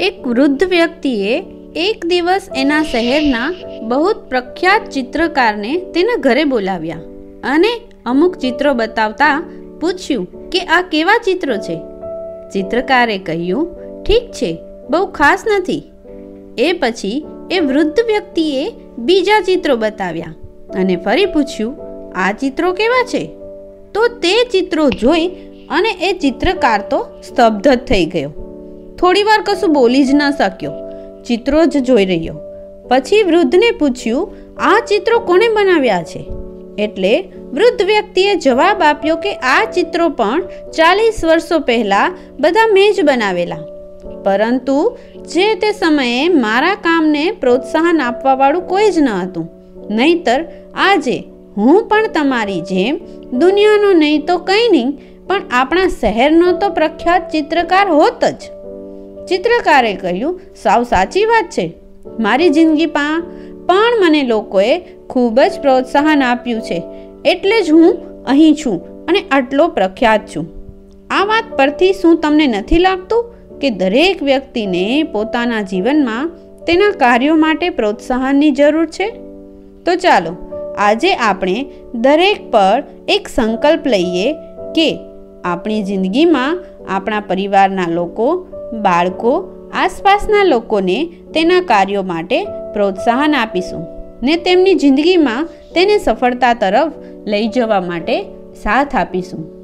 એક વૃદ્ધ વ્યક્તિએ એક દિવસ એના શહેરના બહુ પ્રખ્યાત ચિત્રકારને તેના ઘરે બોલાવ્યા અને અમુક ચિત્રો બતાવતા પૂછ્યું કે આ કેવા ચિત્રો છે? ચિત્રકારે કહ્યું, ઠીક છે, બહુ ખાસ નથી. એ પછી એ વૃદ્ધ વ્યક્તિએ બીજા ચિત્રો બતાવ્યા અને ફરી પૂછ્યું, આ ચિત્રો કેવા છે? તો તે ચિત્રો જોઈ અને એ ચિત્રકાર તો સ્તબ્ધ જ થઈ ગયો. થોડી વાર કશું બોલી જ ન શક્યો. ચિત્રો જ જોઈ રહ્યો. પછી વૃદ્ધને પૂછ્યું, આ ચિત્રો કોણે બનાવ્યા છે? એટલે વૃદ્ધ વ્યક્તિએ જવાબ આપ્યો કે, આ ચિત્રો પણ ચાલીસ વર્ષો પહેલાં બધા મેં જ બનાવેલા. પરંતુ જે તે સમયે મારા કામને પ્રોત્સાહન આપવાવાળું કોઈ જ ન હતું. નહીતર આજે હું પણ તમારી જેમ દુનિયાનો નહીં તો કંઈ નહીં, પણ આપણા શહેરનો તો પ્રખ્યાત ચિત્રકાર હોત જ. ચિત્રકારે કહ્યું, સાવ સાચી વાત છે. મારી જિંદગીમાં પણ મને લોકોએ ખૂબ જ પ્રોત્સાહન આપ્યું છે. એટલે જ હું અહીં છું અને આટલો પ્રખ્યાત છું. આ વાત પરથી શું તમને નથી લાગતું કે દરેક વ્યક્તિને પોતાના જીવનમાં તેના કાર્યો માટે પ્રોત્સાહનની જરૂર છે? તો ચાલો, આજે આપણે દરેક પર એક સંકલ્પ લઈએ કે આપણી જિંદગીમાં આપણા પરિવારના લોકો બાળકો, આસપાસના લોકોને તેના કાર્યો માટે પ્રોત્સાહન આપીશું ને તેમની જિંદગીમાં તેને સફળતા તરફ લઈ જવા માટે સાથ આપીશું.